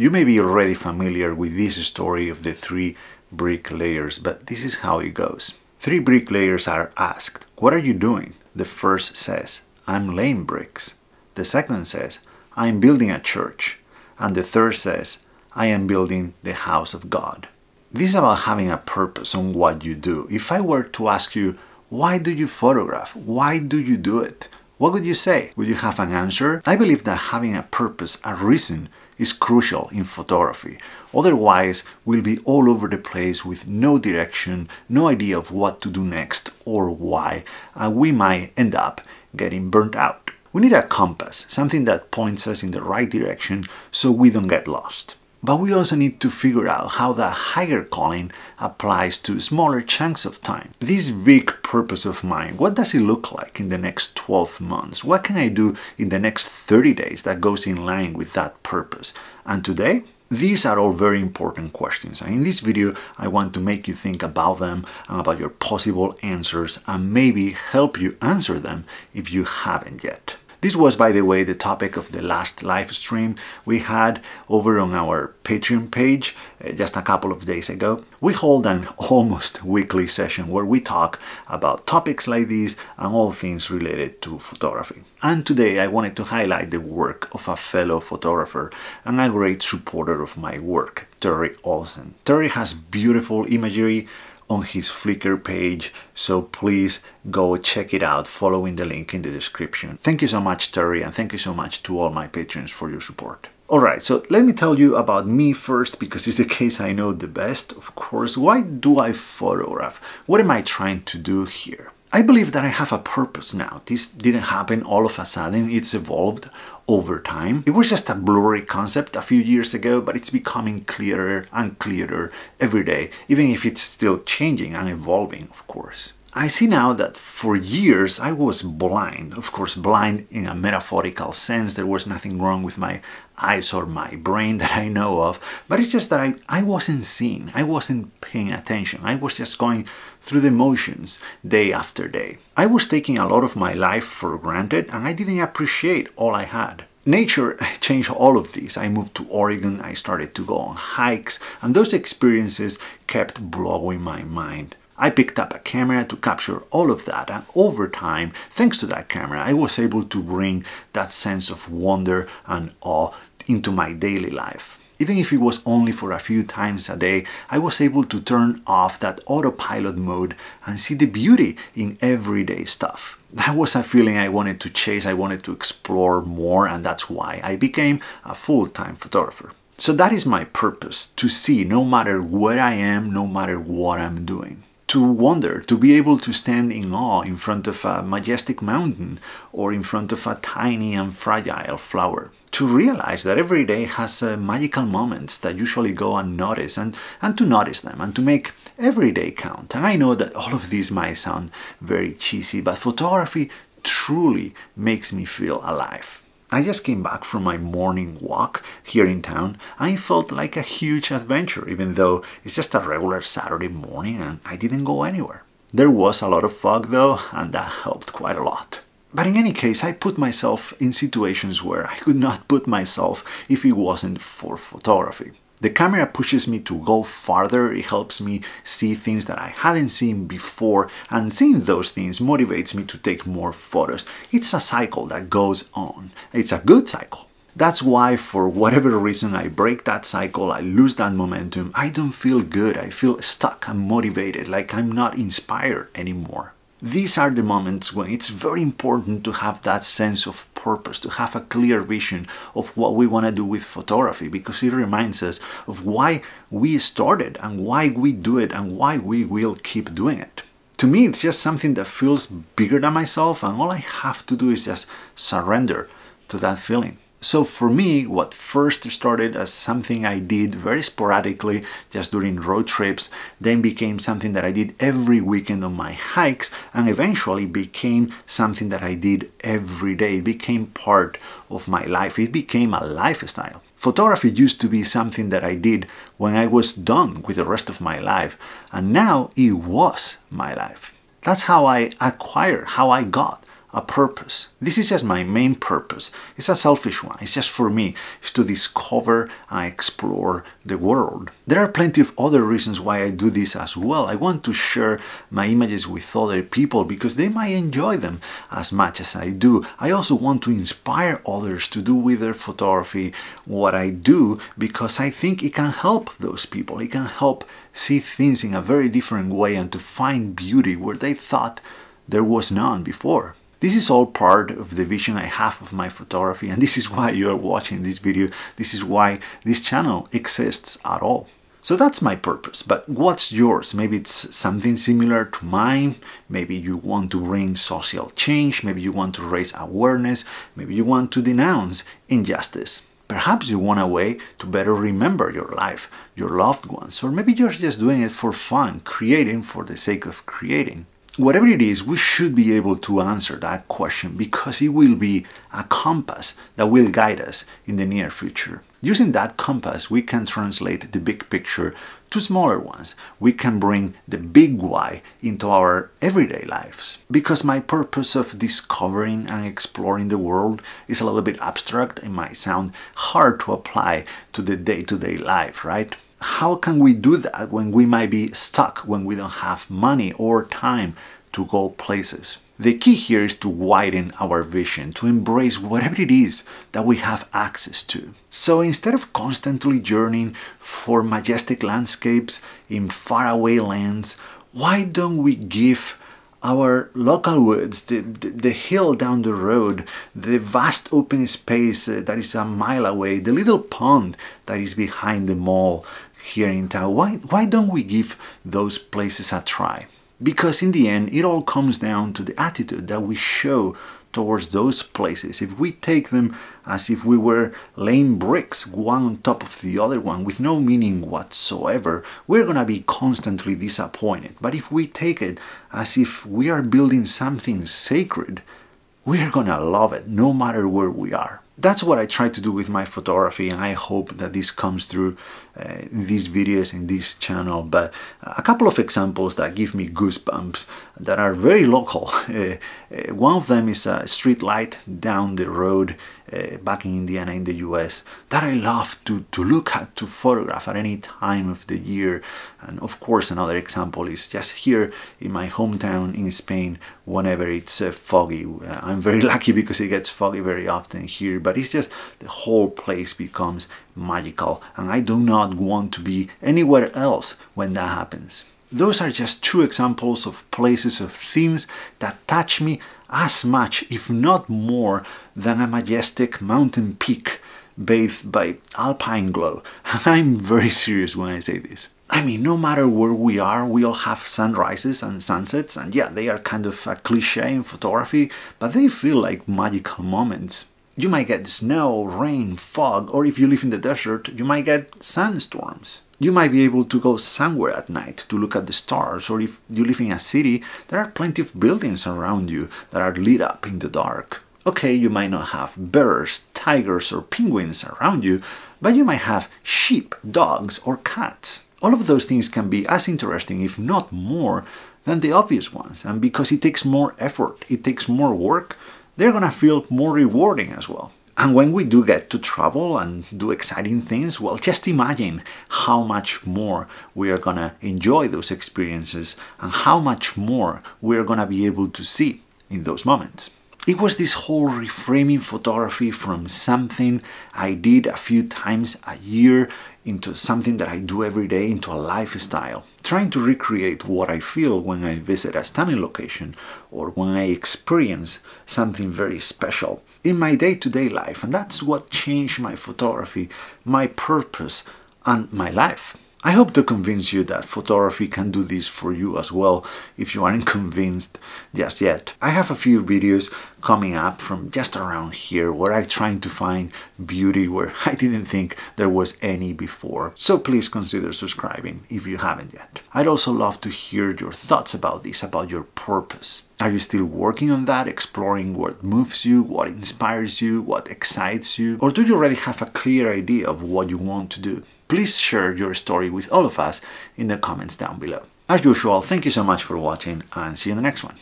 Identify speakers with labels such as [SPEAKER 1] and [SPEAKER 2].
[SPEAKER 1] You may be already familiar with this story of the three bricklayers, but this is how it goes. Three bricklayers are asked, What are you doing? The first says, I'm laying bricks. The second says, I'm building a church. And the third says, I am building the house of God. This is about having a purpose on what you do. If I were to ask you, why do you photograph? Why do you do it? What would you say? Would you have an answer? I believe that having a purpose, a reason, is crucial in photography. Otherwise, we'll be all over the place with no direction, no idea of what to do next or why, and we might end up getting burnt out. We need a compass, something that points us in the right direction so we don't get lost. But we also need to figure out how that higher calling applies to smaller chunks of time. This big purpose of mine, what does it look like in the next 12 months? What can I do in the next 30 days that goes in line with that purpose? And today, these are all very important questions and in this video I want to make you think about them and about your possible answers and maybe help you answer them if you haven't yet. This was, by the way, the topic of the last live stream we had over on our Patreon page uh, just a couple of days ago. We hold an almost weekly session where we talk about topics like these and all things related to photography. And today I wanted to highlight the work of a fellow photographer and a great supporter of my work, Terry Olsen. Terry has beautiful imagery on his Flickr page, so please go check it out following the link in the description. Thank you so much, Terry, and thank you so much to all my patrons for your support. Alright, so let me tell you about me first because it's the case I know the best, of course. Why do I photograph? What am I trying to do here? I believe that I have a purpose now. This didn't happen all of a sudden, it's evolved over time. It was just a blurry concept a few years ago, but it's becoming clearer and clearer every day, even if it's still changing and evolving, of course. I see now that for years I was blind. Of course, blind in a metaphorical sense. There was nothing wrong with my eyes or my brain that I know of. But it's just that I, I wasn't seeing. I wasn't paying attention. I was just going through the motions day after day. I was taking a lot of my life for granted and I didn't appreciate all I had. Nature changed all of these. I moved to Oregon, I started to go on hikes, and those experiences kept blowing my mind. I picked up a camera to capture all of that and over time, thanks to that camera, I was able to bring that sense of wonder and awe into my daily life. Even if it was only for a few times a day, I was able to turn off that autopilot mode and see the beauty in everyday stuff. That was a feeling I wanted to chase, I wanted to explore more, and that's why I became a full-time photographer. So that is my purpose, to see no matter where I am, no matter what I'm doing to wonder, to be able to stand in awe in front of a majestic mountain or in front of a tiny and fragile flower. To realize that every day has uh, magical moments that usually go unnoticed and, and to notice them and to make every day count. And I know that all of these might sound very cheesy, but photography truly makes me feel alive. I just came back from my morning walk here in town I felt like a huge adventure even though it's just a regular Saturday morning and I didn't go anywhere. There was a lot of fog though and that helped quite a lot. But in any case, I put myself in situations where I could not put myself if it wasn't for photography. The camera pushes me to go farther, it helps me see things that I hadn't seen before, and seeing those things motivates me to take more photos. It's a cycle that goes on. It's a good cycle. That's why, for whatever reason, I break that cycle, I lose that momentum, I don't feel good, I feel stuck, I'm motivated, like I'm not inspired anymore. These are the moments when it's very important to have that sense of purpose, to have a clear vision of what we want to do with photography because it reminds us of why we started and why we do it and why we will keep doing it. To me, it's just something that feels bigger than myself and all I have to do is just surrender to that feeling. So for me, what first started as something I did very sporadically just during road trips, then became something that I did every weekend on my hikes, and eventually became something that I did every day. It became part of my life. It became a lifestyle. Photography used to be something that I did when I was done with the rest of my life, and now it was my life. That's how I acquired, how I got a purpose. This is just my main purpose. It's a selfish one. It's just for me. It's to discover and explore the world. There are plenty of other reasons why I do this as well. I want to share my images with other people because they might enjoy them as much as I do. I also want to inspire others to do with their photography what I do because I think it can help those people. It can help see things in a very different way and to find beauty where they thought there was none before. This is all part of the vision I have of my photography and this is why you are watching this video. This is why this channel exists at all. So that's my purpose, but what's yours? Maybe it's something similar to mine. Maybe you want to bring social change. Maybe you want to raise awareness. Maybe you want to denounce injustice. Perhaps you want a way to better remember your life, your loved ones, or maybe you're just doing it for fun, creating for the sake of creating whatever it is, we should be able to answer that question because it will be a compass that will guide us in the near future. Using that compass, we can translate the big picture to smaller ones. We can bring the big why into our everyday lives. Because my purpose of discovering and exploring the world is a little bit abstract, and might sound hard to apply to the day to day life, right? how can we do that when we might be stuck, when we don't have money or time to go places? The key here is to widen our vision, to embrace whatever it is that we have access to. So instead of constantly journeying for majestic landscapes in faraway lands, why don't we give our local woods, the, the, the, hill down the road, the vast open space uh, that is a mile away, the little pond that is behind the mall here in town, why, why don't we give those places a try? Because in the end, it all comes down to the attitude that we show towards those places. If we take them as if we were laying bricks one on top of the other one with no meaning whatsoever, we're gonna be constantly disappointed. But if we take it as if we are building something sacred, we're gonna love it no matter where we are that's what I try to do with my photography and I hope that this comes through uh, in these videos in this channel. But a couple of examples that give me goosebumps that are very local. Uh, uh, one of them is a street light down the road uh, back in Indiana in the US that I love to, to look at to photograph at any time of the year. And of course another example is just here in my hometown in Spain whenever it's uh, foggy. Uh, I'm very lucky because it gets foggy very often here but it's just the whole place becomes magical and I do not want to be anywhere else when that happens. Those are just two examples of places of themes that touch me as much, if not more, than a majestic mountain peak bathed by alpine glow. I'm very serious when I say this. I mean, no matter where we are, we all have sunrises and sunsets, and yeah, they are kind of a cliche in photography, but they feel like magical moments. You might get snow, rain, fog, or if you live in the desert, you might get sandstorms. You might be able to go somewhere at night to look at the stars, or if you live in a city, there are plenty of buildings around you that are lit up in the dark. Okay, you might not have bears, tigers, or penguins around you, but you might have sheep, dogs, or cats. All of those things can be as interesting, if not more, than the obvious ones, and because it takes more effort, it takes more work, they're gonna feel more rewarding as well. And when we do get to travel and do exciting things, well, just imagine how much more we are gonna enjoy those experiences and how much more we're gonna be able to see in those moments. It was this whole reframing photography from something I did a few times a year into something that I do every day into a lifestyle. Trying to recreate what I feel when I visit a stunning location or when I experience something very special in my day-to-day -day life and that's what changed my photography, my purpose and my life. I hope to convince you that photography can do this for you as well if you aren't convinced just yet. I have a few videos coming up from just around here where I'm trying to find beauty where I didn't think there was any before. So please consider subscribing if you haven't yet. I'd also love to hear your thoughts about this, about your purpose. Are you still working on that, exploring what moves you, what inspires you, what excites you? Or do you already have a clear idea of what you want to do? Please share your story with all of us in the comments down below. As usual, thank you so much for watching and see you in the next one.